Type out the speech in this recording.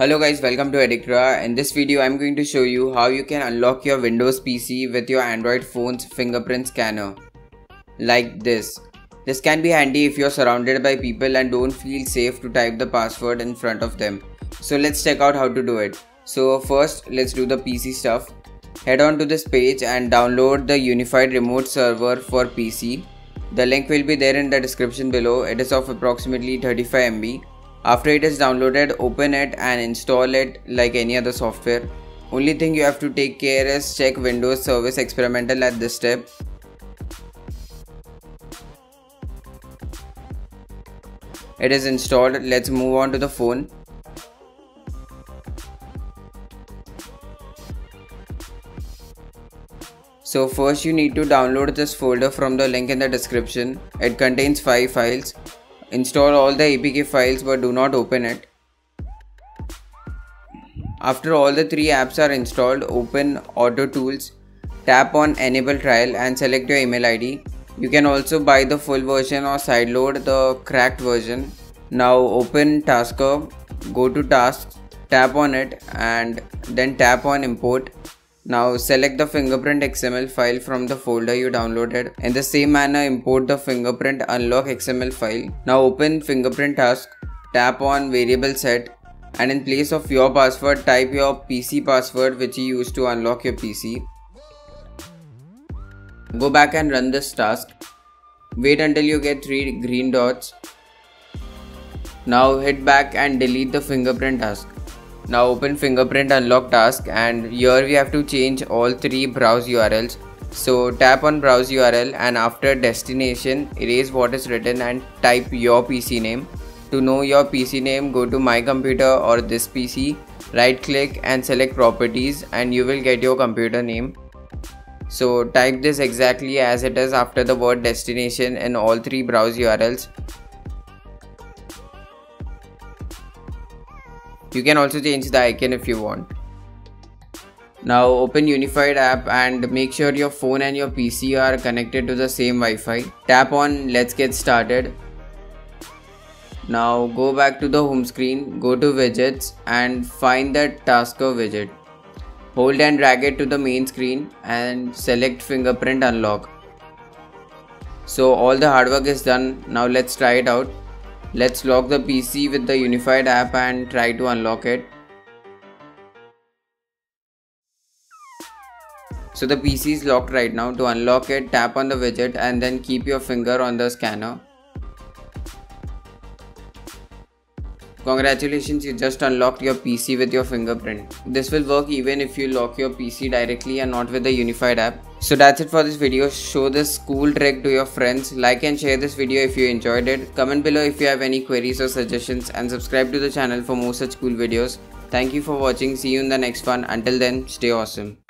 Hello guys, welcome to Edictra. In this video, I'm going to show you how you can unlock your Windows PC with your Android phone's fingerprint scanner. Like this. This can be handy if you're surrounded by people and don't feel safe to type the password in front of them. So let's check out how to do it. So first, let's do the PC stuff. Head on to this page and download the Unified Remote Server for PC. The link will be there in the description below. It is of approximately 35 MB. After it is downloaded, open it and install it like any other software. Only thing you have to take care is check Windows Service Experimental at this step. It is installed, let's move on to the phone. So first you need to download this folder from the link in the description. It contains 5 files. Install all the APK files but do not open it. After all the three apps are installed, open Auto Tools, tap on Enable Trial and select your email ID. You can also buy the full version or sideload the cracked version. Now open Tasker, go to Tasks, tap on it and then tap on Import. Now select the fingerprint XML file from the folder you downloaded. In the same manner import the fingerprint unlock XML file. Now open fingerprint task, tap on variable set and in place of your password type your PC password which you use to unlock your PC. Go back and run this task. Wait until you get 3 green dots. Now hit back and delete the fingerprint task. Now open fingerprint unlock task and here we have to change all three browse URLs. So tap on browse URL and after destination erase what is written and type your PC name. To know your PC name go to my computer or this PC, right click and select properties and you will get your computer name. So type this exactly as it is after the word destination in all three browse URLs You can also change the icon if you want. Now open Unified app and make sure your phone and your PC are connected to the same Wi-Fi. Tap on let's get started. Now go back to the home screen, go to widgets and find the tasker widget. Hold and drag it to the main screen and select fingerprint unlock. So all the hard work is done. Now let's try it out. Let's lock the PC with the unified app and try to unlock it. So the PC is locked right now. To unlock it, tap on the widget and then keep your finger on the scanner. Congratulations, you just unlocked your PC with your fingerprint. This will work even if you lock your PC directly and not with the unified app. So that's it for this video. Show this cool trick to your friends. Like and share this video if you enjoyed it. Comment below if you have any queries or suggestions and subscribe to the channel for more such cool videos. Thank you for watching. See you in the next one. Until then, stay awesome.